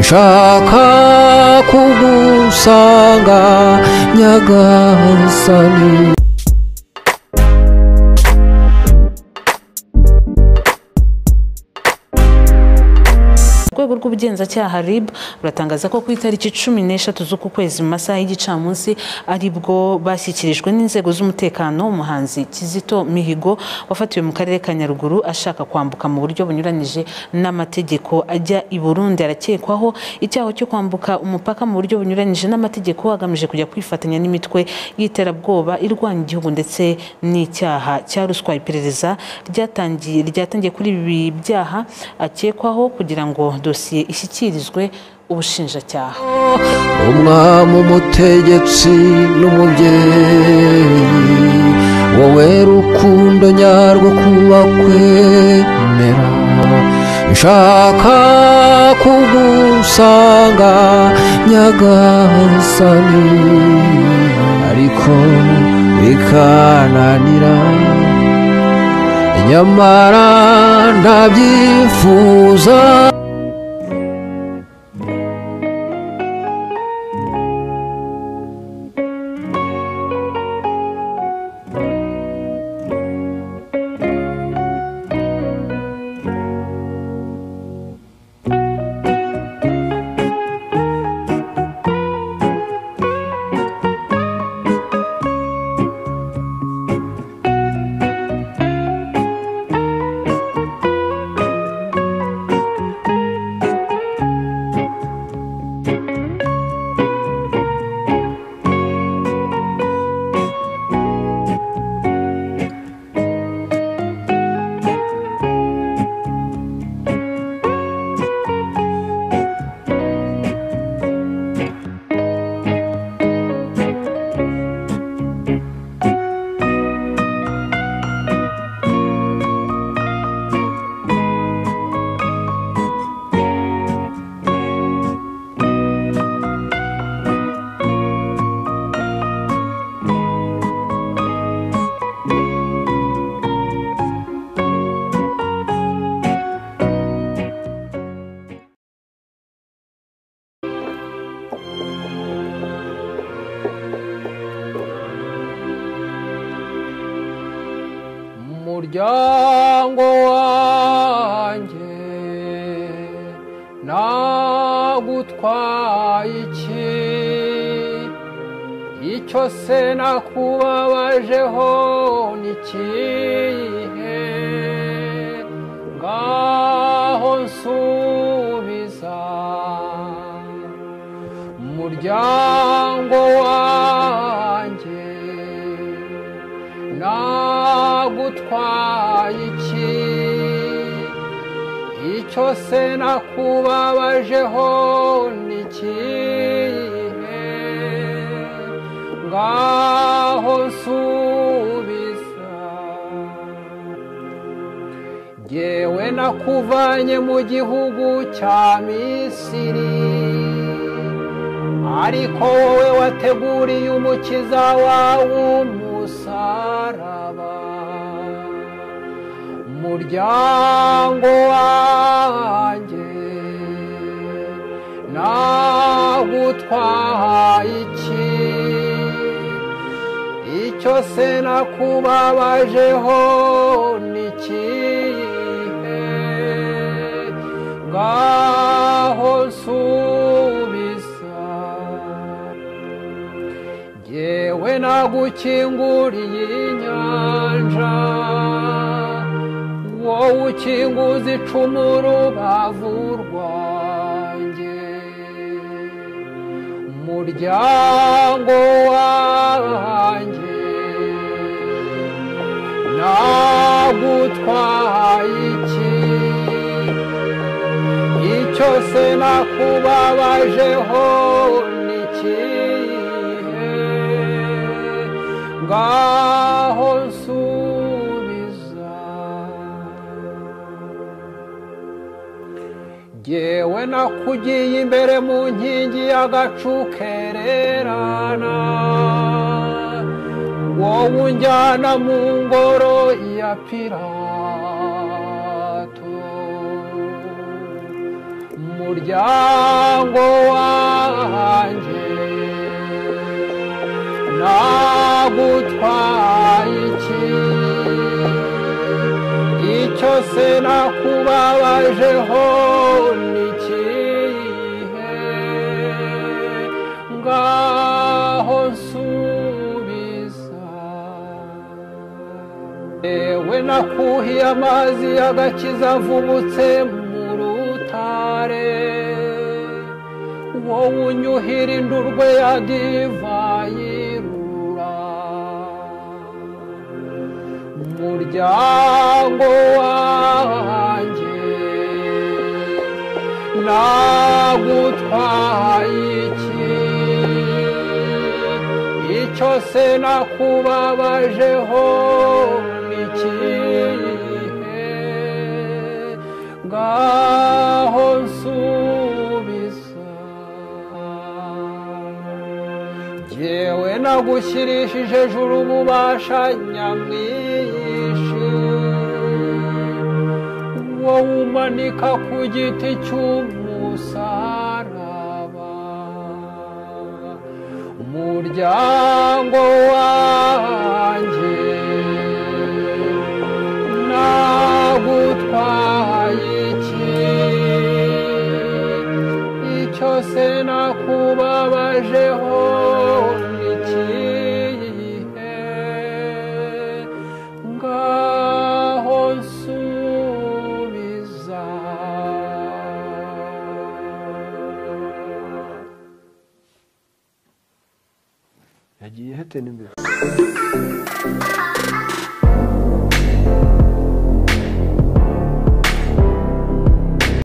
nshaka kugusanga nyagasani urwego rw'ubugenzacyaha rib ruratangaza ko ku itariki cumi n'eshatu z'uku kwezi mu masaha y'igicamunsi ari bwo bashyikirijwe n'inzego z'umutekano umuhanzi kizito mihigo wafatiwe mu karere ka nyaruguru ashaka kwambuka mu buryo bunyuranyije n'amategeko ajya i burundi. Arakekwaho icyaha cyo kwambuka umupaka mu buryo bunyuranyije n'amategeko agamije kujya kwifatanya n'imitwe y'iterabwoba irwanya igihugu ndetse n'icyaha cya ruswa. Iperereza ryatangiye kuri ibi byaha akekwaho kugira ngo dosiye ishyikirizwe ubushinjacyaha. Umwami umutegetsi n'umubyeyi wowe rukundo nyarwo kuba kwemera. Nshaka kugusanga nyagasani ariko bikananira. Nyamara ndabyifuza umuryango wanjye. Nagutwaye iki? Icyo se nakubabajeho ni kihe ngaho nsubiza. Umuryango wanjye nagutwaye iki icyo se nakubabajeho ni kihe ngaho nsubiza jyewe nakuvanye mu gihugu cya misiri. Ariko wowe wateguriye umukiza wawe umusaraba. Umuryango wanjye nagutwaye iki? Icyo se nakubabajeho ni kihe? Ngaho nsubiza. Jyewe nagukinguriye inyanja. Wowe ukinguza icumu rubavu rwanjye umuryango wanjye. Nagutwaye iki? Icyo se nakubabajeho ni kihe? Ngaho jyewe nakugiye imbere mu nkingi y'agacu kererana wowe unjyana mu ngoro ya pirato muryango wanjye nagutwaye iki? Icyo se nakubabajeho? Nakuhiye amazi y'agakiza avubutse mu rutare. Wowe unyuhira indurwe ya divayi rura. Umuryango wanjye nagutwaye iki? Icyo se nakubabajeho? Jyewe nagushyirishije ejuru ububasha nyamwinshi wowe umanika ku giti cy'umusaraba umuryango wanjye nagutwaye iki icyo se nakubabajeho yagiye hete n'imbere